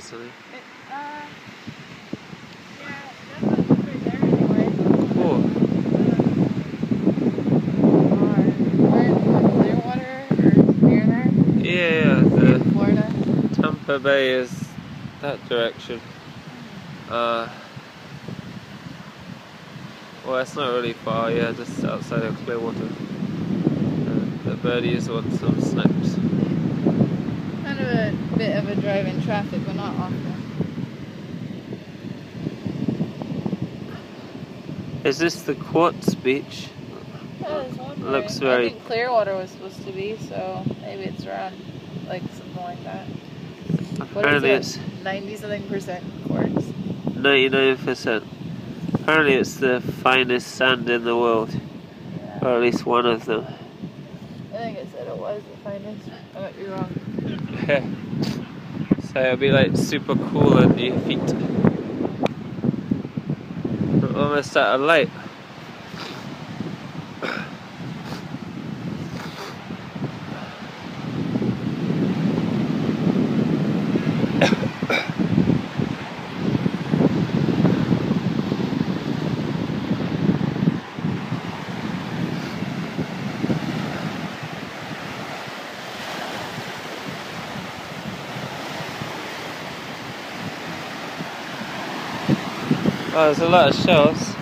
something. It, uh, yeah, there anyway. Oh, Or Clearwater or near there? yeah, the Florida. Tampa Bay is that direction. Uh, well, it's not really far, yeah, just outside of Clearwater. Uh, the birdies want some snaps. Kind of a bit of a drive in traffic, but not often. Is this the Quartz Beach? Looks very- I think Clearwater was supposed to be, so maybe it's around like something like that. What is Apparently it? it's Ninety something percent quartz. 99%. Apparently it's the finest sand in the world, Yeah. or at least one of them. I think it said it was the finest. I might be wrong. so it'll be like super cool at your feet. We're almost at a light. Oh, there's a lot of shells.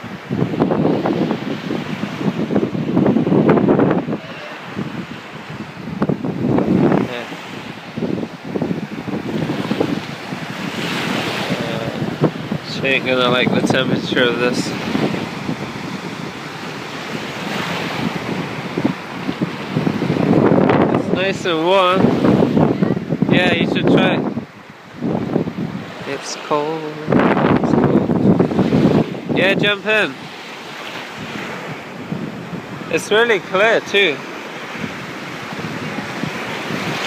She ain't gonna like the temperature of this. It's nice and warm. Yeah, you should try. It's cold. It's cold. Yeah, jump in. It's really clear too.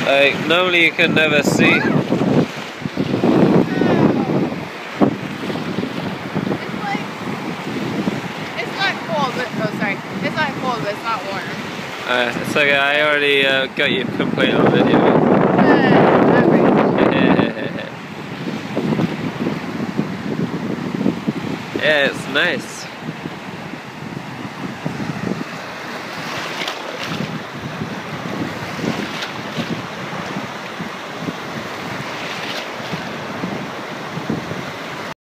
Like normally you can never see. It's not cold, but oh sorry, it's not cold, but it's not warm. Uh, it's okay. I already uh, got your complaint on video. Uh, average. Yeah, it's nice.